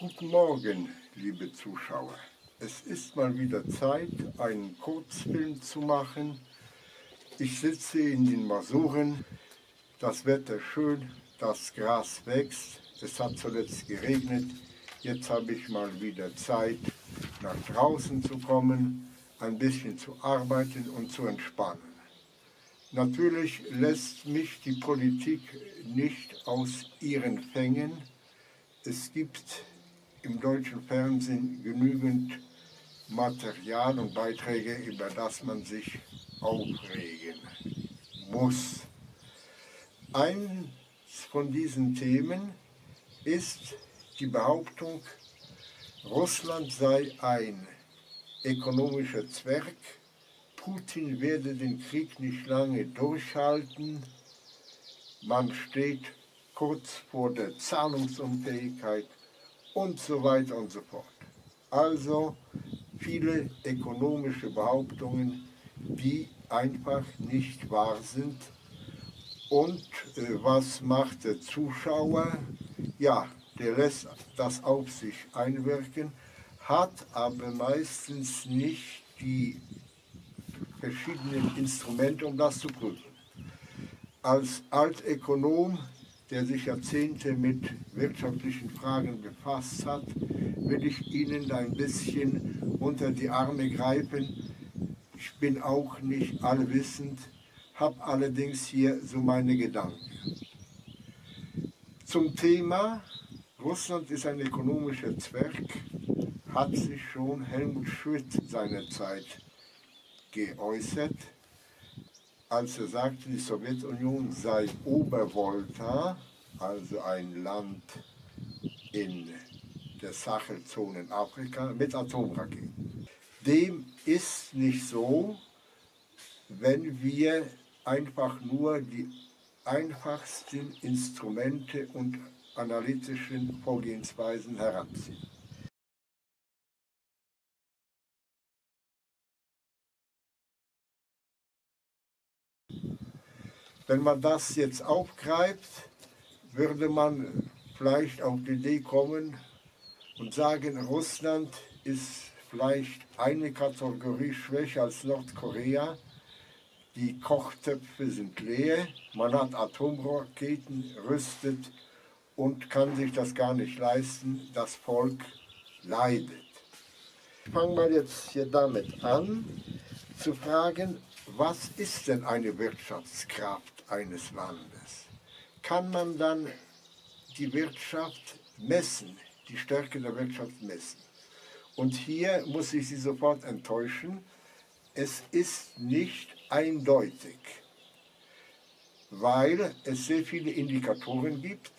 Guten Morgen, liebe Zuschauer. Es ist mal wieder Zeit, einen Kurzfilm zu machen. Ich sitze in den Masuren, das Wetter schön, das Gras wächst, es hat zuletzt geregnet. Jetzt habe ich mal wieder Zeit, nach draußen zu kommen, ein bisschen zu arbeiten und zu entspannen. Natürlich lässt mich die Politik nicht aus ihren Fängen. Es gibt im deutschen Fernsehen genügend Material und Beiträge, über das man sich aufregen muss. Eins von diesen Themen ist die Behauptung, Russland sei ein ökonomischer Zwerg, Putin werde den Krieg nicht lange durchhalten, man steht kurz vor der Zahlungsunfähigkeit und so weiter und so fort. Also viele ökonomische Behauptungen, die einfach nicht wahr sind. Und äh, was macht der Zuschauer? Ja, der lässt das auf sich einwirken, hat aber meistens nicht die verschiedenen Instrumente, um das zu prüfen. Als Altökonom der sich Jahrzehnte mit wirtschaftlichen Fragen befasst hat, will ich Ihnen ein bisschen unter die Arme greifen. Ich bin auch nicht allwissend, habe allerdings hier so meine Gedanken. Zum Thema Russland ist ein ökonomischer Zwerg, hat sich schon Helmut Schmidt seinerzeit geäußert als er sagte, die Sowjetunion sei Obervolta, also ein Land in der Sachelzone in Afrika, mit Atomraketen. Dem ist nicht so, wenn wir einfach nur die einfachsten Instrumente und analytischen Vorgehensweisen heranziehen. Wenn man das jetzt aufgreift, würde man vielleicht auf die Idee kommen und sagen, Russland ist vielleicht eine Kategorie schwächer als Nordkorea. Die Kochtöpfe sind leer, man hat Atomraketen, rüstet und kann sich das gar nicht leisten. Das Volk leidet. Ich fange mal jetzt hier damit an, zu fragen, was ist denn eine Wirtschaftskraft? Eines Landes, kann man dann die Wirtschaft messen, die Stärke der Wirtschaft messen. Und hier muss ich Sie sofort enttäuschen, es ist nicht eindeutig, weil es sehr viele Indikatoren gibt,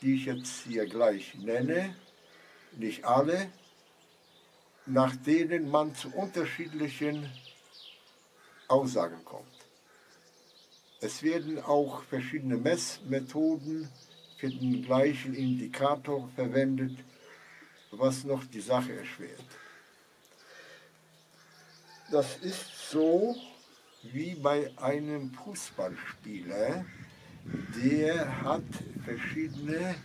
die ich jetzt hier gleich nenne, nicht alle, nach denen man zu unterschiedlichen Aussagen kommt. Es werden auch verschiedene Messmethoden für den gleichen Indikator verwendet, was noch die Sache erschwert. Das ist so wie bei einem Fußballspieler, der hat verschiedene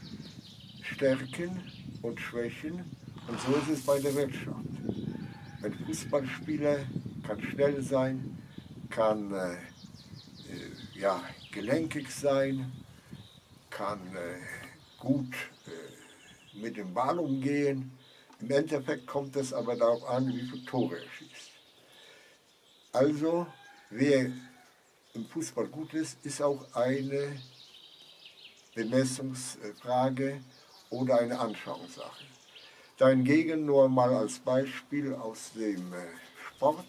Stärken und Schwächen und so ist es bei der Wirtschaft. Ein Fußballspieler kann schnell sein, kann äh, ja, gelenkig sein, kann äh, gut äh, mit dem Ball umgehen. Im Endeffekt kommt es aber darauf an, wie viele Tore er schießt. Also, wer im Fußball gut ist, ist auch eine Bemessungsfrage oder eine Anschauungssache. Dahingegen nur mal als Beispiel aus dem äh, Sport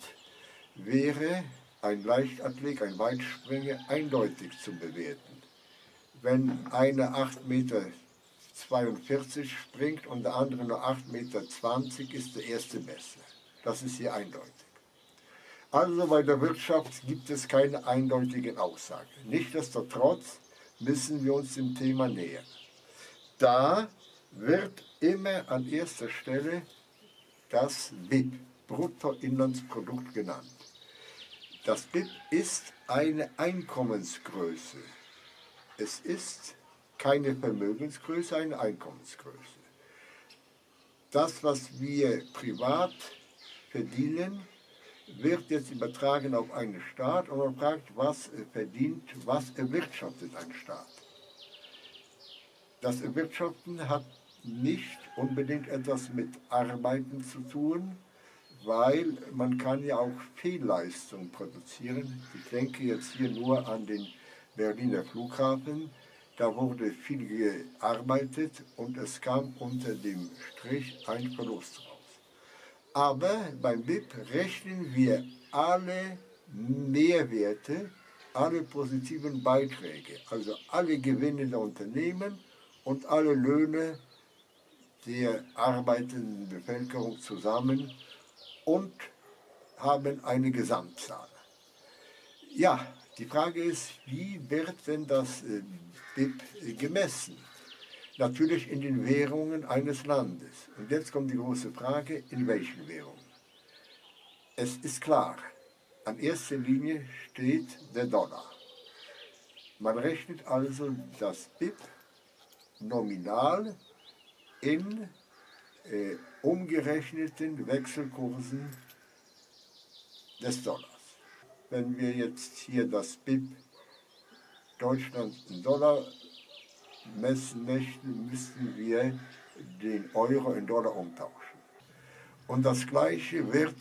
wäre ein Leichtathlet, ein Weitspringer eindeutig zu bewerten. Wenn einer 8,42 Meter springt und der andere nur 8,20 Meter, ist der erste besser. Das ist hier eindeutig. Also bei der Wirtschaft gibt es keine eindeutigen Aussagen. Nichtsdestotrotz müssen wir uns dem Thema nähern. Da wird immer an erster Stelle das BIP, Bruttoinlandsprodukt genannt. Das BIP ist eine Einkommensgröße. Es ist keine Vermögensgröße, eine Einkommensgröße. das, was wir privat verdienen, wird jetzt übertragen auf einen Staat und man fragt, was verdient, was erwirtschaftet ein Staat. Das Erwirtschaften hat nicht unbedingt etwas mit Arbeiten zu tun, weil man kann ja auch Fehlleistung produzieren. Ich denke jetzt hier nur an den Berliner Flughafen. Da wurde viel gearbeitet und es kam unter dem Strich ein Verlust raus. Aber beim BIP rechnen wir alle Mehrwerte, alle positiven Beiträge, also alle Gewinne der Unternehmen und alle Löhne der arbeitenden Bevölkerung zusammen und haben eine Gesamtzahl. Ja, die Frage ist, wie wird denn das äh, BIP gemessen? Natürlich in den Währungen eines Landes. Und jetzt kommt die große Frage, in welchen Währungen? Es ist klar, an erster Linie steht der Dollar. Man rechnet also das BIP nominal in äh, umgerechneten Wechselkursen des Dollars. Wenn wir jetzt hier das BIP Deutschland in Dollar messen möchten, müssten wir den Euro in Dollar umtauschen. Und das Gleiche wird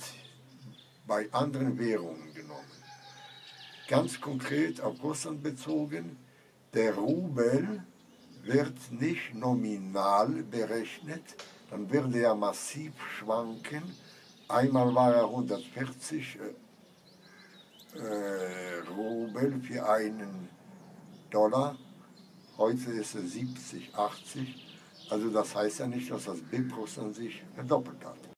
bei anderen Währungen genommen. Ganz konkret auf Russland bezogen, der Rubel wird nicht nominal berechnet, dann würde er massiv schwanken. Einmal war er 140 äh, äh, Rubel für einen Dollar, heute ist er 70, 80. Also das heißt ja nicht, dass das BIP Russland sich verdoppelt hat.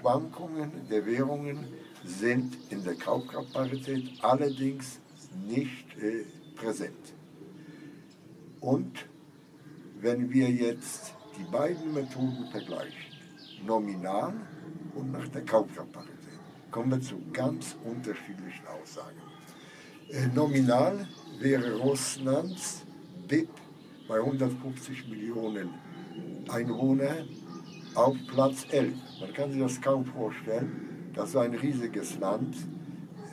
Schwankungen der Währungen sind in der Kaufkraftparität allerdings nicht äh, präsent. Und wenn wir jetzt die beiden Methoden vergleichen, nominal und nach der Kaufkraftparität, kommen wir zu ganz unterschiedlichen Aussagen. Äh, nominal wäre Russlands BIP bei 150 Millionen Einwohnern auf Platz 11. Man kann sich das kaum vorstellen, dass so ein riesiges Land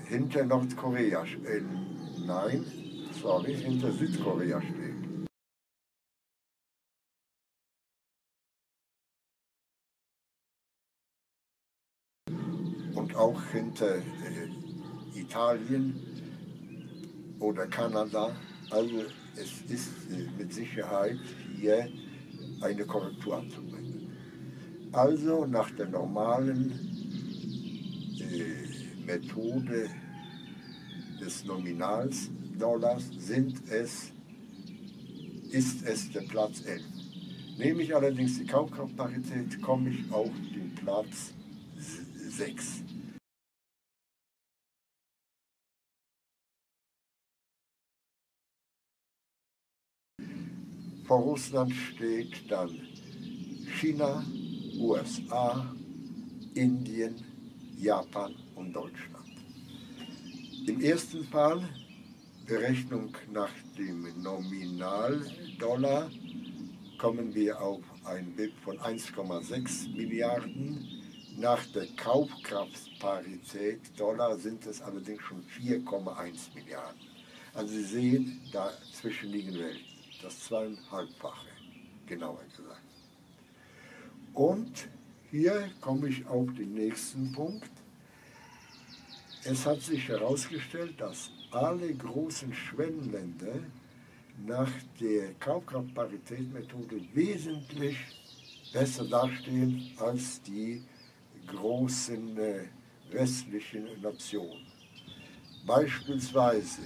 hinter Nordkorea, äh, nein, sorry, hinter Südkorea steht. Und auch hinter äh, Italien oder Kanada. Also es ist äh, mit Sicherheit hier eine Korrektur anzubringen. Also nach der normalen äh, Methode des Nominals Dollars sind es, ist es der Platz 11. Nehme ich allerdings die Kaufkraftparität, komme ich auf den Platz 6. Vor Russland steht dann China, USA, Indien, Japan und Deutschland. Im ersten Fall Berechnung nach dem Nominaldollar kommen wir auf ein BIP von 1,6 Milliarden. Nach der Kaufkraftparität Dollar sind es allerdings schon 4,1 Milliarden. Also Sie sehen, dazwischen liegen Welten. Das zweieinhalbfache, genauer gesagt. Und hier komme ich auf den nächsten Punkt. Es hat sich herausgestellt, dass alle großen Schwellenländer nach der Kaufkraftparitätmethode wesentlich besser dastehen als die großen äh, westlichen Nationen. Beispielsweise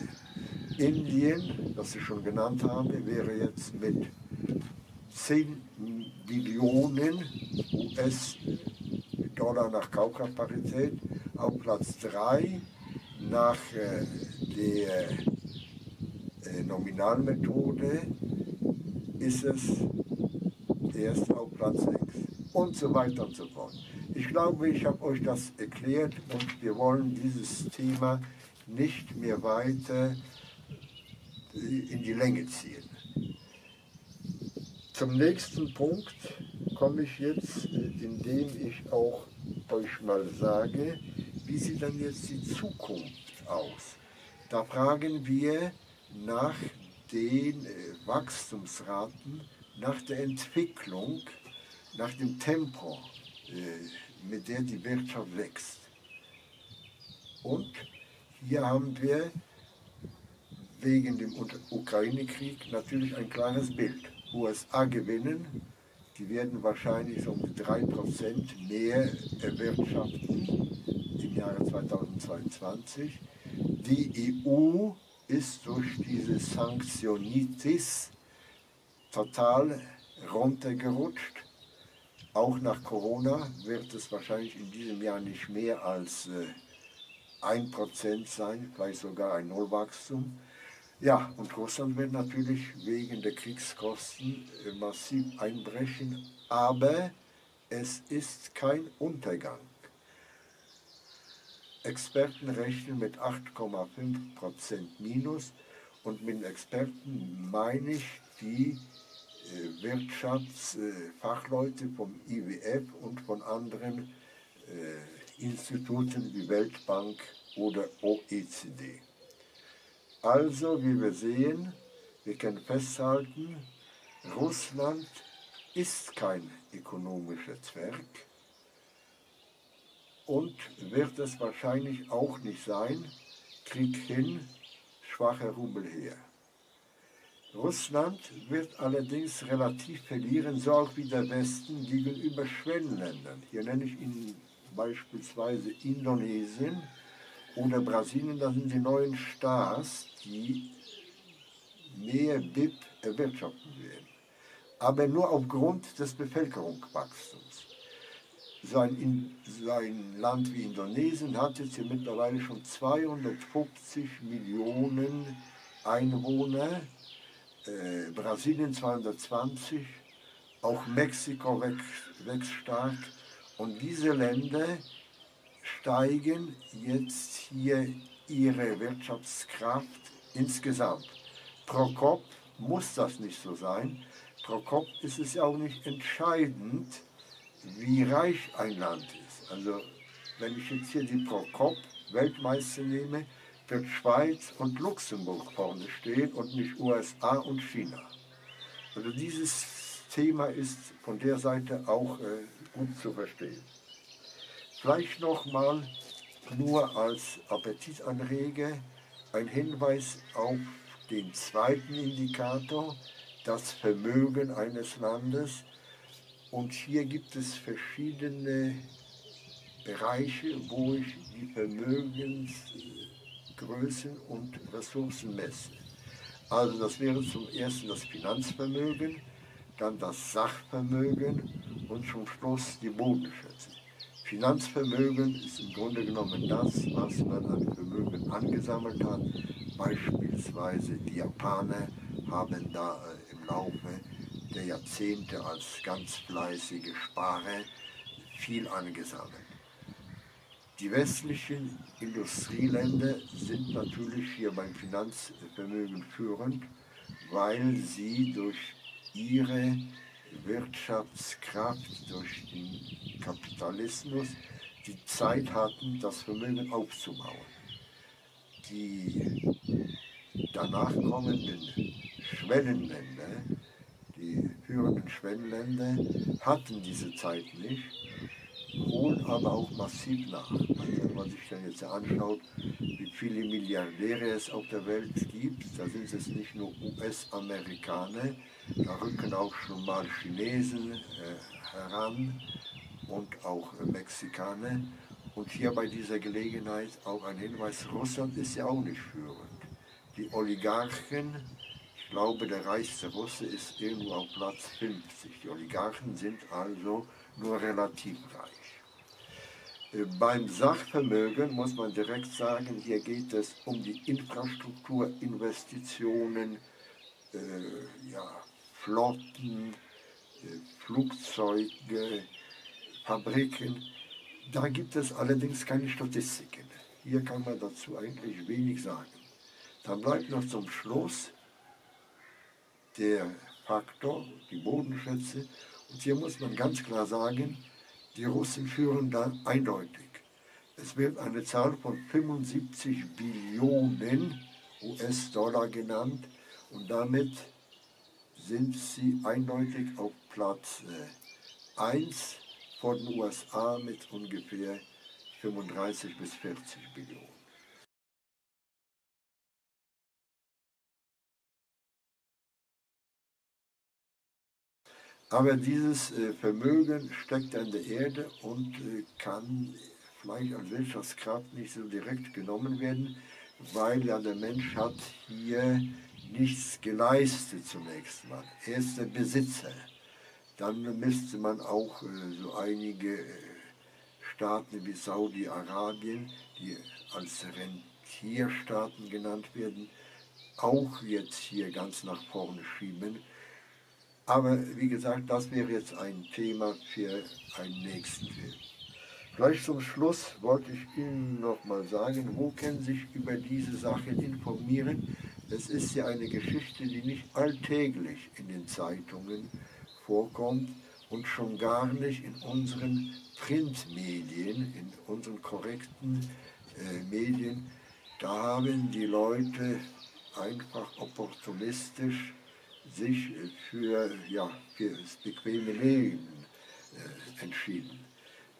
Indien, das ich schon genannt habe, wäre jetzt mit 10 Billionen US-Dollar nach Kaufkraftparität, auf Platz 3 nach äh, der äh, Nominalmethode ist es erst auf Platz 6. und so weiter und so fort. Ich glaube, ich habe euch das erklärt und wir wollen dieses Thema nicht mehr weiter in die Länge ziehen. Zum nächsten Punkt komme ich jetzt, indem ich auch euch mal sage, wie sieht dann jetzt die Zukunft aus? Da fragen wir nach den äh, Wachstumsraten, nach der Entwicklung, nach dem Tempo, äh, mit der die Wirtschaft wächst. Und hier haben wir wegen dem Ukraine-Krieg natürlich ein klares Bild. USA gewinnen, die werden wahrscheinlich um 3% mehr erwirtschaften im Jahre 2022. Die EU ist durch diese Sanktionitis total runtergerutscht. Auch nach Corona wird es wahrscheinlich in diesem Jahr nicht mehr als äh, 1% sein, vielleicht sogar ein Nullwachstum. Ja, und Russland wird natürlich wegen der Kriegskosten massiv einbrechen, aber es ist kein Untergang. Experten rechnen mit 8,5% Minus und mit Experten meine ich die äh, Wirtschaftsfachleute vom IWF und von anderen äh, Instituten wie Weltbank oder OECD. Also, wie wir sehen, wir können festhalten, Russland ist kein ökonomischer Zwerg und wird es wahrscheinlich auch nicht sein. Krieg hin, schwacher Rubel her. Russland wird allerdings relativ verlieren, so auch wie der Westen gegenüber Schwellenländern. Hier nenne ich Ihnen beispielsweise Indonesien oder Brasilien, das sind die neuen Stars, die mehr BIP erwirtschaften werden. Aber nur aufgrund des Bevölkerungswachstums. So ein, so ein Land wie Indonesien hat jetzt hier mittlerweile schon 250 Millionen Einwohner, äh, Brasilien 220, auch Mexiko wächst, wächst stark. Und diese Länder steigen jetzt hier ihre Wirtschaftskraft insgesamt. Pro Kopf muss das nicht so sein. Pro Kopf ist es ja auch nicht entscheidend, wie reich ein Land ist. Also wenn ich jetzt hier die Pro Kopf Weltmeister nehme, wird Schweiz und Luxemburg vorne stehen und nicht USA und China. Also dieses Thema ist von der Seite auch äh, gut zu verstehen. Vielleicht noch mal nur als Appetitanreger ein Hinweis auf den zweiten Indikator, das Vermögen eines Landes. Und hier gibt es verschiedene Bereiche, wo ich die Vermögensgrößen und Ressourcen messe. Also das wäre zum ersten das Finanzvermögen, dann das Sachvermögen und zum Schluss die Bodenschätze. Finanzvermögen ist im Grunde genommen das, was man an Vermögen angesammelt hat. Beispielsweise die Japaner haben da äh, im Laufe der Jahrzehnte als ganz fleißige Sparer viel angesammelt. Die westlichen Industrieländer sind natürlich hier beim Finanzvermögen führend, weil sie durch ihre Wirtschaftskraft, durch den Kapitalismus die Zeit hatten, das Vermögen aufzubauen. Die danach kommenden Schwellenländer, die führenden Schwellenländer, hatten diese Zeit nicht, holen aber auch massiv nach. Also wenn man sich dann jetzt anschaut, wie viele Milliardäre es auf der Welt gibt, da sind es nicht nur US-Amerikaner, da rücken auch schon mal Chinesen äh, heran und auch äh, Mexikaner. Und hier bei dieser Gelegenheit auch ein Hinweis, Russland ist ja auch nicht führend. Die Oligarchen, ich glaube der reichste Russe ist irgendwo auf Platz 50. Die Oligarchen sind also nur relativ reich. Beim Sachvermögen muss man direkt sagen, hier geht es um die Infrastrukturinvestitionen, äh, ja, Flotten, äh, Flugzeuge, Fabriken. Da gibt es allerdings keine Statistiken. Hier kann man dazu eigentlich wenig sagen. Dann bleibt noch zum Schluss der Faktor, die Bodenschätze. Und hier muss man ganz klar sagen, die Russen führen da eindeutig. Es wird eine Zahl von 75 Billionen US-Dollar genannt und damit sind sie eindeutig auf Platz 1 äh, von den USA mit ungefähr 35 bis 40 Billionen. Aber dieses äh, Vermögen steckt an der Erde und äh, kann vielleicht als Wirtschaftskraft nicht so direkt genommen werden, weil ja der Mensch hat hier nichts geleistet zunächst mal. Er ist der Besitzer. Dann müsste man auch äh, so einige Staaten wie Saudi-Arabien, die als Rentierstaaten genannt werden, auch jetzt hier ganz nach vorne schieben. Aber wie gesagt, das wäre jetzt ein Thema für einen nächsten Film. Gleich zum Schluss wollte ich Ihnen noch mal sagen, wo können sich über diese Sachen informieren? Es ist ja eine Geschichte, die nicht alltäglich in den Zeitungen vorkommt und schon gar nicht in unseren Printmedien, in unseren korrekten äh, Medien. Da haben die Leute einfach opportunistisch sich für, ja, für das bequeme Leben äh, entschieden.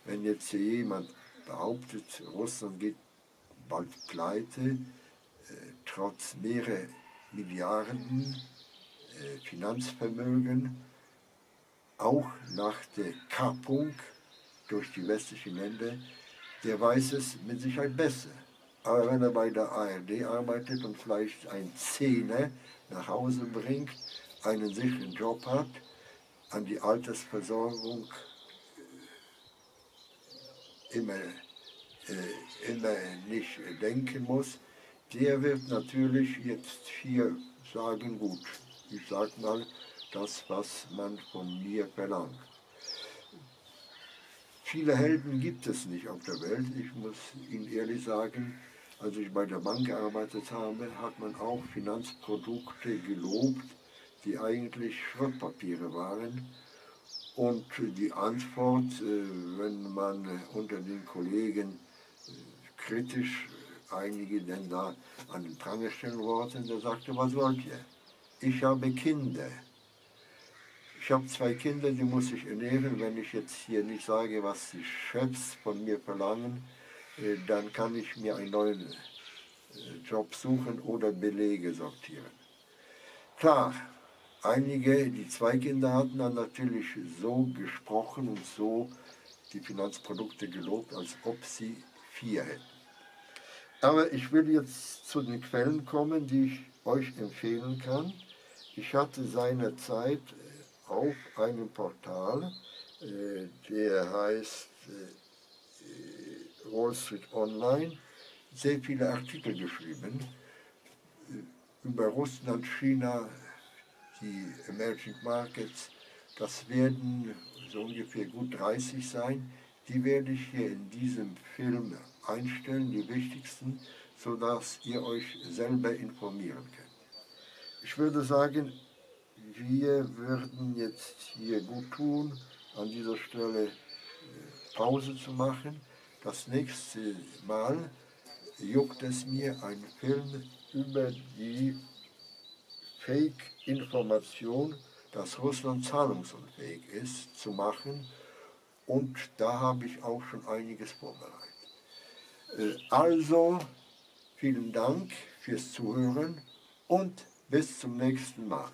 Wenn jetzt hier jemand behauptet, Russland geht bald pleite, äh, trotz mehrerer Milliarden äh, Finanzvermögen, auch nach der Kappung durch die westlichen Länder, der weiß es mit Sicherheit besser. Aber wenn er bei der ARD arbeitet und vielleicht ein Zehner nach Hause bringt, einen sicheren Job hat, an die Altersversorgung immer, äh, immer nicht denken muss, der wird natürlich jetzt hier sagen, gut, ich sag mal das, was man von mir verlangt. Viele Helden gibt es nicht auf der Welt. Ich muss Ihnen ehrlich sagen, als ich bei der Bank gearbeitet habe, hat man auch Finanzprodukte gelobt, die eigentlich Schrottpapiere waren und die Antwort, äh, wenn man unter den Kollegen äh, kritisch einige denn da an den Pranger stellen wollten, der sagte, was wollt ihr? Ich habe Kinder. Ich habe zwei Kinder, die muss ich ernähren. Wenn ich jetzt hier nicht sage, was die Chefs von mir verlangen, dann kann ich mir einen neuen Job suchen oder Belege sortieren. Klar, Einige, die zwei Kinder hatten, haben natürlich so gesprochen und so die Finanzprodukte gelobt, als ob sie vier hätten. Aber ich will jetzt zu den Quellen kommen, die ich euch empfehlen kann. Ich hatte seinerzeit äh, auf einem Portal, äh, der heißt äh, Wall Street Online, sehr viele Artikel geschrieben über Russland, China, die Emerging Markets, das werden so ungefähr gut 30 sein. Die werde ich hier in diesem Film einstellen, die wichtigsten, sodass ihr euch selber informieren könnt. Ich würde sagen, wir würden jetzt hier gut tun, an dieser Stelle äh, Pause zu machen. Das nächste Mal juckt es mir, einen Film über die Fake-Information, dass Russland zahlungsunfähig ist, zu machen. Und da habe ich auch schon einiges vorbereitet. Äh, also, vielen Dank fürs Zuhören und bis zum nächsten Mal.